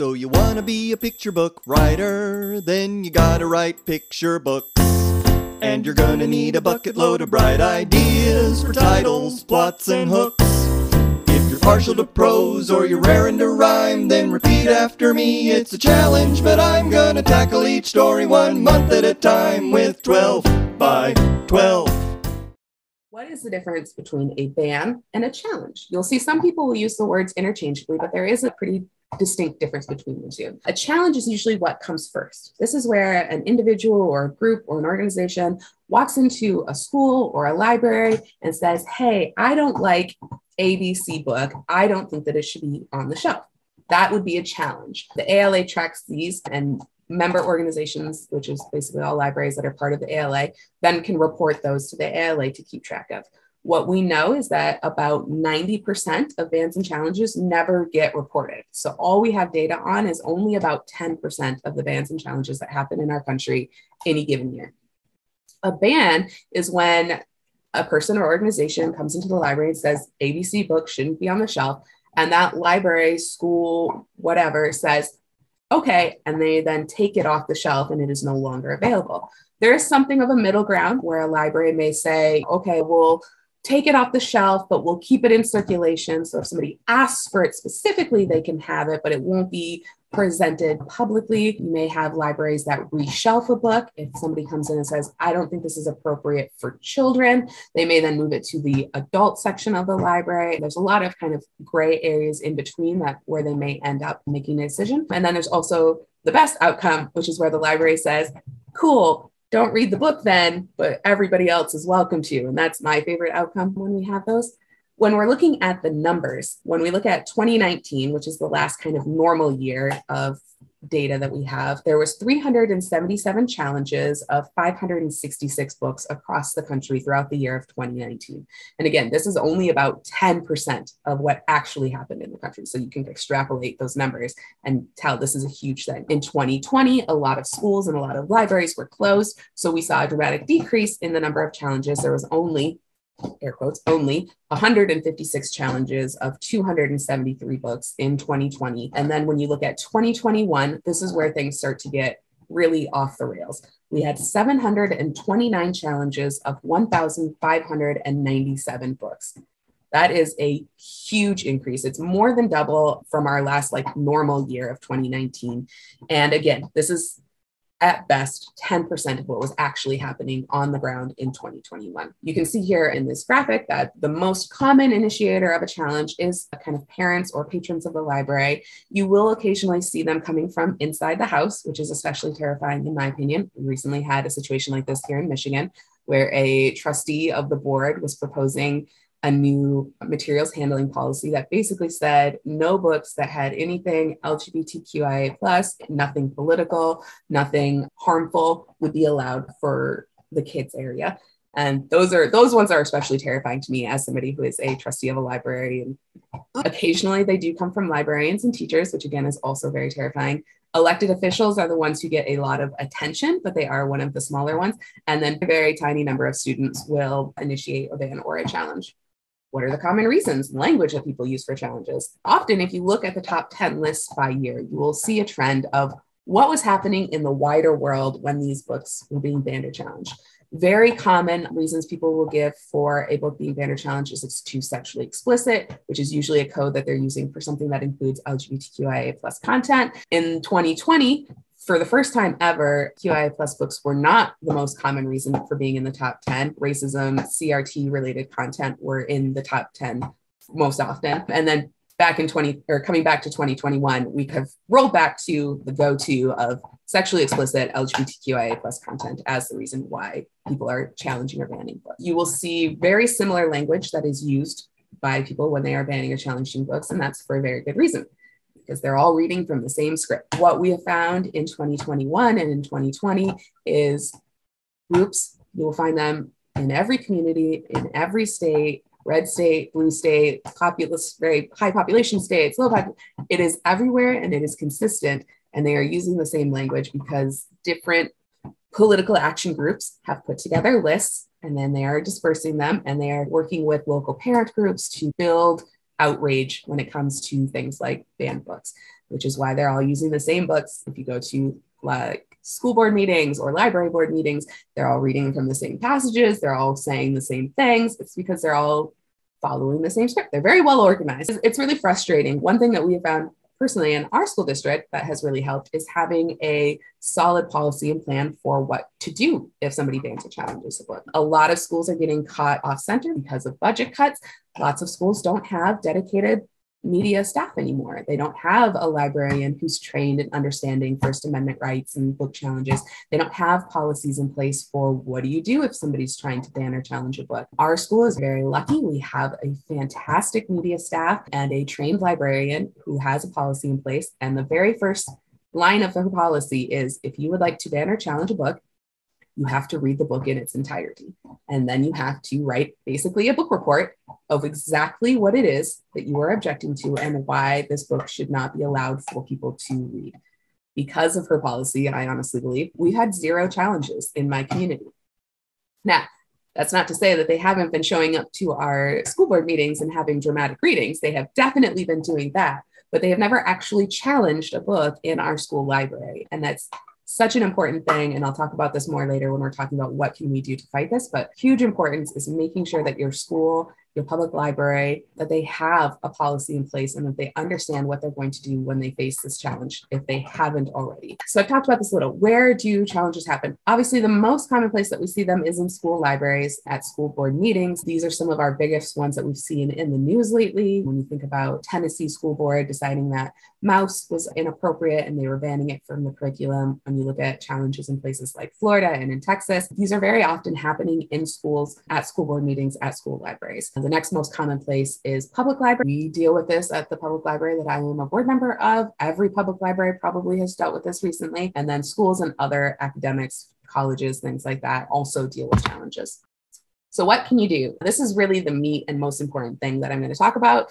So you wanna be a picture book writer, then you gotta write picture books. And you're gonna need a bucket load of bright ideas for titles, plots, and hooks. If you're partial to prose or you're raring to rhyme, then repeat after me. It's a challenge, but I'm gonna tackle each story one month at a time with 12 by 12. What is the difference between a ban and a challenge? You'll see some people will use the words interchangeably, but there is a pretty distinct difference between the two. A challenge is usually what comes first. This is where an individual or a group or an organization walks into a school or a library and says, Hey, I don't like ABC book. I don't think that it should be on the shelf. That would be a challenge. The ALA tracks these and member organizations, which is basically all libraries that are part of the ALA, then can report those to the ALA to keep track of. What we know is that about 90% of bans and challenges never get reported. So all we have data on is only about 10% of the bans and challenges that happen in our country any given year. A ban is when a person or organization comes into the library and says ABC book shouldn't be on the shelf, and that library, school, whatever says, okay, and they then take it off the shelf and it is no longer available. There is something of a middle ground where a library may say, okay, we'll take it off the shelf, but we'll keep it in circulation. So if somebody asks for it specifically, they can have it, but it won't be presented publicly. You may have libraries that reshelf a book. If somebody comes in and says, I don't think this is appropriate for children, they may then move it to the adult section of the library. There's a lot of kind of gray areas in between that where they may end up making a decision. And then there's also the best outcome, which is where the library says, cool, don't read the book then, but everybody else is welcome to. And that's my favorite outcome when we have those. When we're looking at the numbers, when we look at 2019, which is the last kind of normal year of data that we have, there was 377 challenges of 566 books across the country throughout the year of 2019. And again, this is only about 10% of what actually happened in the country. So you can extrapolate those numbers and tell this is a huge thing. In 2020, a lot of schools and a lot of libraries were closed. So we saw a dramatic decrease in the number of challenges. There was only air quotes only 156 challenges of 273 books in 2020 and then when you look at 2021 this is where things start to get really off the rails. We had 729 challenges of 1597 books. That is a huge increase. It's more than double from our last like normal year of 2019 and again this is at best 10% of what was actually happening on the ground in 2021. You can see here in this graphic that the most common initiator of a challenge is a kind of parents or patrons of the library. You will occasionally see them coming from inside the house, which is especially terrifying in my opinion. We recently had a situation like this here in Michigan where a trustee of the board was proposing a new materials handling policy that basically said no books that had anything LGBTQIA plus, nothing political, nothing harmful would be allowed for the kids area. And those are those ones are especially terrifying to me as somebody who is a trustee of a library. And occasionally they do come from librarians and teachers, which again is also very terrifying. Elected officials are the ones who get a lot of attention, but they are one of the smaller ones. And then a very tiny number of students will initiate a ban or a challenge. What are the common reasons language that people use for challenges? Often, if you look at the top 10 lists by year, you will see a trend of what was happening in the wider world when these books were being banned or challenged. Very common reasons people will give for a book being banned or challenged is it's too sexually explicit, which is usually a code that they're using for something that includes LGBTQIA plus content. In 2020, for the first time ever, QI plus books were not the most common reason for being in the top 10. Racism, CRT related content were in the top 10 most often. And then back in 20 or coming back to 2021, we have rolled back to the go-to of sexually explicit LGBTQIA plus content as the reason why people are challenging or banning books. You will see very similar language that is used by people when they are banning or challenging books, and that's for a very good reason because they're all reading from the same script. What we have found in 2021 and in 2020 is groups, you will find them in every community, in every state, red state, blue state, populous, very high population states, low pop- it is everywhere and it is consistent. And they are using the same language because different political action groups have put together lists and then they are dispersing them and they are working with local parent groups to build outrage when it comes to things like banned books. which is why they're all using the same books. If you go to like school board meetings or library board meetings, they're all reading from the same passages, they're all saying the same things. It's because they're all following the same script. They're very well organized. It's really frustrating. One thing that we have found personally in our school district that has really helped is having a solid policy and plan for what to do if somebody bans or challenges book. A lot of schools are getting caught off center because of budget cuts. Lots of schools don't have dedicated media staff anymore. They don't have a librarian who's trained in understanding First Amendment rights and book challenges. They don't have policies in place for what do you do if somebody's trying to ban or challenge a book. Our school is very lucky. We have a fantastic media staff and a trained librarian who has a policy in place. And the very first line of the policy is if you would like to ban or challenge a book, you have to read the book in its entirety. And then you have to write basically a book report of exactly what it is that you are objecting to and why this book should not be allowed for people to read. Because of her policy, I honestly believe we had zero challenges in my community. Now, that's not to say that they haven't been showing up to our school board meetings and having dramatic readings. They have definitely been doing that, but they have never actually challenged a book in our school library. And that's such an important thing and i'll talk about this more later when we're talking about what can we do to fight this but huge importance is making sure that your school your public library, that they have a policy in place and that they understand what they're going to do when they face this challenge if they haven't already. So I've talked about this a little. Where do challenges happen? Obviously, the most common place that we see them is in school libraries, at school board meetings. These are some of our biggest ones that we've seen in the news lately. When you think about Tennessee School Board deciding that Maus was inappropriate and they were banning it from the curriculum. When you look at challenges in places like Florida and in Texas, these are very often happening in schools, at school board meetings, at school libraries. The next most common place is public library. We deal with this at the public library that I am a board member of. Every public library probably has dealt with this recently. And then schools and other academics, colleges, things like that also deal with challenges. So, what can you do? This is really the meat and most important thing that I'm going to talk about.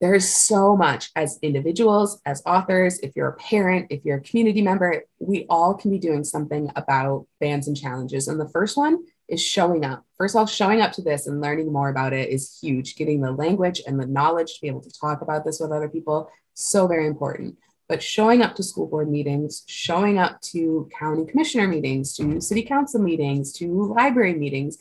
There's so much as individuals, as authors, if you're a parent, if you're a community member, we all can be doing something about bans and challenges. And the first one is showing up. First of all, showing up to this and learning more about it is huge. Getting the language and the knowledge to be able to talk about this with other people, so very important. But showing up to school board meetings, showing up to county commissioner meetings, to city council meetings, to library meetings,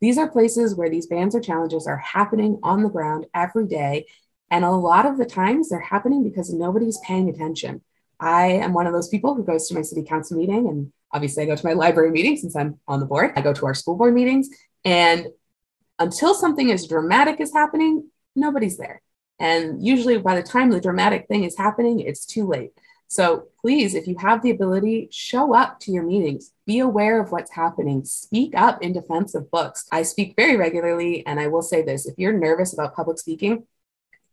these are places where these bans or challenges are happening on the ground every day. And a lot of the times they're happening because nobody's paying attention. I am one of those people who goes to my city council meeting and obviously I go to my library meeting since I'm on the board. I go to our school board meetings and until something as dramatic is happening, nobody's there. And usually by the time the dramatic thing is happening, it's too late. So please, if you have the ability, show up to your meetings, be aware of what's happening, speak up in defense of books. I speak very regularly, and I will say this if you're nervous about public speaking,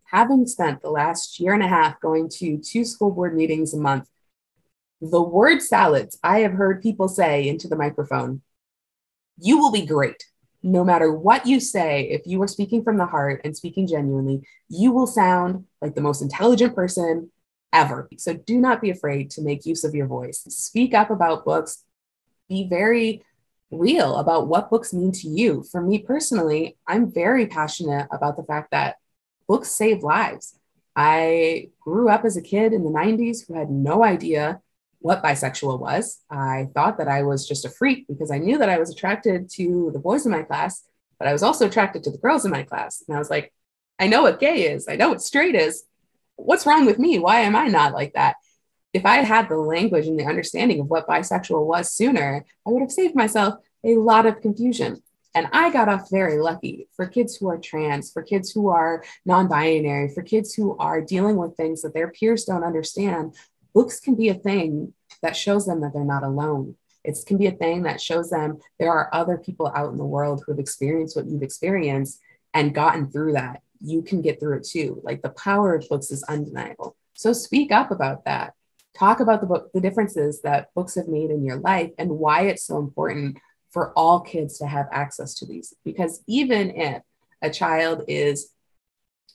having spent the last year and a half going to two school board meetings a month, the word salads I have heard people say into the microphone, you will be great. No matter what you say, if you are speaking from the heart and speaking genuinely, you will sound like the most intelligent person ever. So do not be afraid to make use of your voice. Speak up about books. Be very real about what books mean to you. For me personally, I'm very passionate about the fact that books save lives. I grew up as a kid in the 90s who had no idea what bisexual was. I thought that I was just a freak because I knew that I was attracted to the boys in my class, but I was also attracted to the girls in my class. And I was like, I know what gay is, I know what straight is. What's wrong with me? Why am I not like that? If I had the language and the understanding of what bisexual was sooner, I would have saved myself a lot of confusion. And I got off very lucky for kids who are trans, for kids who are non binary, for kids who are dealing with things that their peers don't understand books can be a thing that shows them that they're not alone. It can be a thing that shows them there are other people out in the world who have experienced what you've experienced and gotten through that. You can get through it too. Like the power of books is undeniable. So speak up about that. Talk about the book, the differences that books have made in your life and why it's so important for all kids to have access to these. Because even if a child is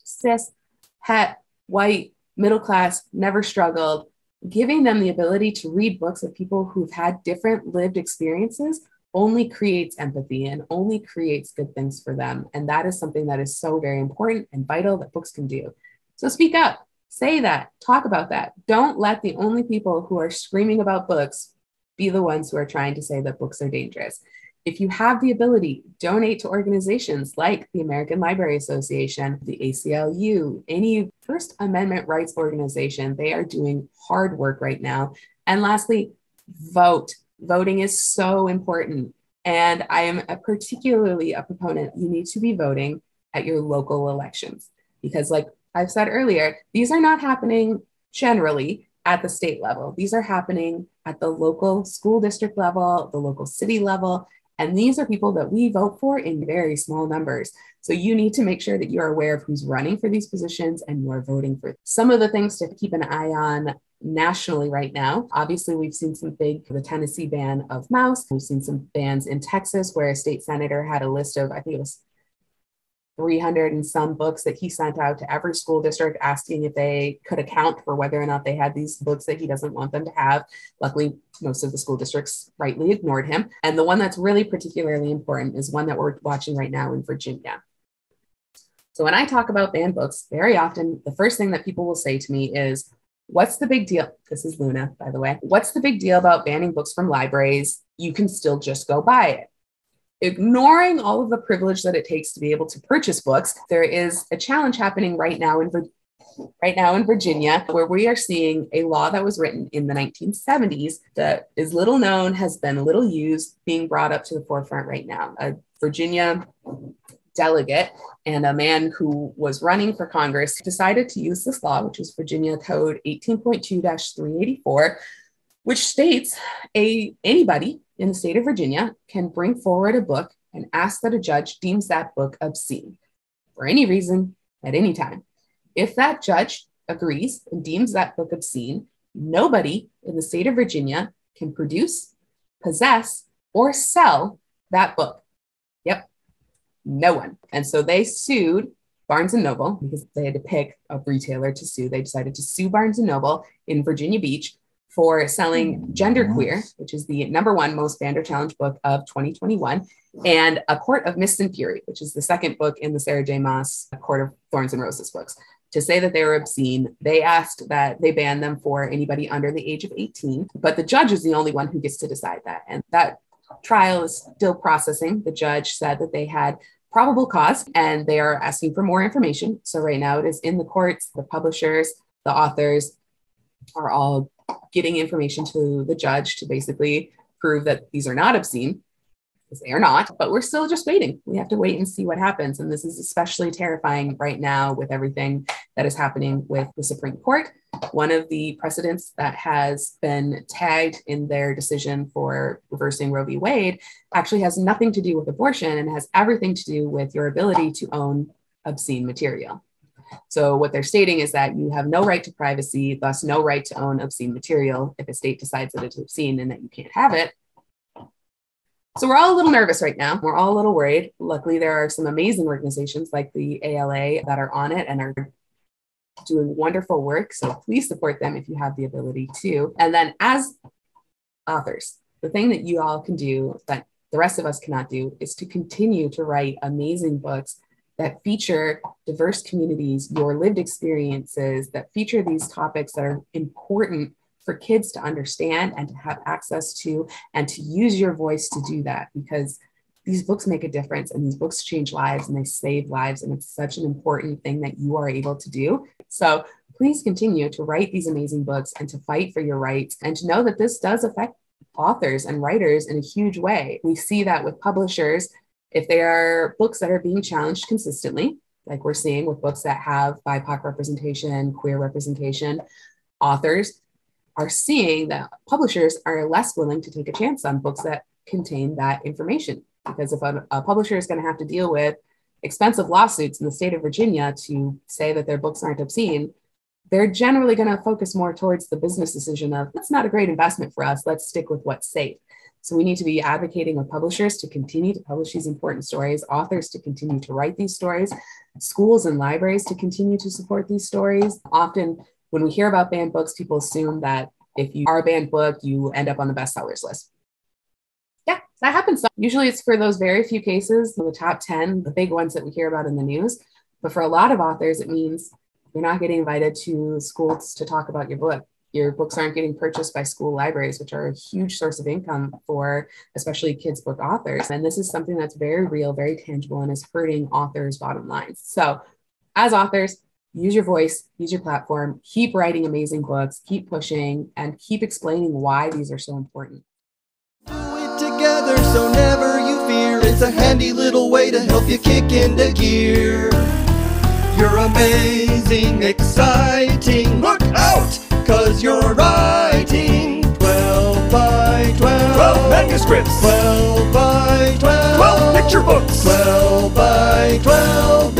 cis, het, white, middle class, never struggled, giving them the ability to read books of people who've had different lived experiences only creates empathy and only creates good things for them. And that is something that is so very important and vital that books can do. So speak up, Say that, talk about that. Don't let the only people who are screaming about books be the ones who are trying to say that books are dangerous. If you have the ability, donate to organizations like the American Library Association, the ACLU, any First Amendment rights organization. They are doing hard work right now. And lastly, vote. Voting is so important. And I am a particularly a proponent, you need to be voting at your local elections because, like I've said earlier, these are not happening generally at the state level. These are happening at the local school district level, the local city level. And these are people that we vote for in very small numbers. So you need to make sure that you're aware of who's running for these positions and you are voting for some of the things to keep an eye on nationally right now. Obviously, we've seen some big, the Tennessee ban of Maus. We've seen some bans in Texas where a state senator had a list of, I think it was 300 and some books that he sent out to every school district asking if they could account for whether or not they had these books that he doesn't want them to have. Luckily, most of the school districts rightly ignored him. And the one that's really particularly important is one that we're watching right now in Virginia. So when I talk about banned books, very often the first thing that people will say to me is, What's the big deal? This is Luna, by the way. What's the big deal about banning books from libraries? You can still just go buy it ignoring all of the privilege that it takes to be able to purchase books, there is a challenge happening right now in right now in Virginia, where we are seeing a law that was written in the 1970s that is little known, has been little used, being brought up to the forefront right now. A Virginia delegate and a man who was running for Congress decided to use this law, which is Virginia Code 18.2 384, which states a anybody in the state of Virginia can bring forward a book and ask that a judge deems that book obscene for any reason at any time. If that judge agrees and deems that book obscene, nobody in the state of Virginia can produce, possess, or sell that book. Yep, no one. And so they sued Barnes and Noble because they had to pick a retailer to sue. They decided to sue Barnes and Noble in Virginia Beach for selling mm. Genderqueer, which is the number one most banned or challenged book of 2021, and A Court of Mist and Fury, which is the second book in the Sarah J. Maas Court of Thorns and Roses books. To say that they were obscene, they asked that they ban them for anybody under the age of 18, but the judge is the only one who gets to decide that. And that trial is still processing. The judge said that they had probable cause and they are asking for more information. So right now it is in the courts, the publishers, the authors are all getting information to the judge to basically prove that these are not obscene because they are not, but we're still just waiting. We have to wait and see what happens. And this is especially terrifying right now with everything that is happening with the Supreme Court. One of the precedents that has been tagged in their decision for reversing Roe v. Wade actually has nothing to do with abortion and has everything to do with your ability to own obscene material. So what they're stating is that you have no right to privacy, thus no right to own obscene material if a state decides that it's obscene and that you can't have it. So we're all a little nervous right now. We're all a little worried. Luckily, there are some amazing organizations like the ALA that are on it and are doing wonderful work. So please support them if you have the ability to. And then as authors, the thing that you all can do that the rest of us cannot do is to continue to write amazing books that feature diverse communities, your lived experiences, that feature these topics that are important for kids to understand and to have access to, and to use your voice to do that because these books make a difference and these books change lives and they save lives. And it's such an important thing that you are able to do. So please continue to write these amazing books and to fight for your rights and to know that this does affect authors and writers in a huge way. We see that with publishers if there are books that are being challenged consistently, like we're seeing with books that have BIPOC representation, queer representation, authors are seeing that publishers are less willing to take a chance on books that contain that information. Because if a, a publisher is going to have to deal with expensive lawsuits in the state of Virginia to say that their books aren't obscene, they're generally going to focus more towards the business decision of that's not a great investment for us. Let's stick with what's safe. So we need to be advocating with publishers to continue to publish these important stories, authors to continue to write these stories, schools and libraries to continue to support these stories. Often, when we hear about banned books, people assume that if you are a banned book, you end up on the bestsellers list. Yeah, that happens. Usually it's for those very few cases, the top 10, the big ones that we hear about in the news. But for a lot of authors, it means you're not getting invited to schools to talk about your book your books aren't getting purchased by school libraries, which are a huge source of income for especially kids' book authors. And this is something that's very real, very tangible, and is hurting authors' bottom lines. So, as authors, use your voice, use your platform, keep writing amazing books, keep pushing, and keep explaining why these are so important. Do it together so never you fear. It's a handy little way to help you kick into gear. You're amazing, exciting. Look out! Cause you're writing 12 by 12. 12 manuscripts. 12 by 12. 12 picture books. 12 by 12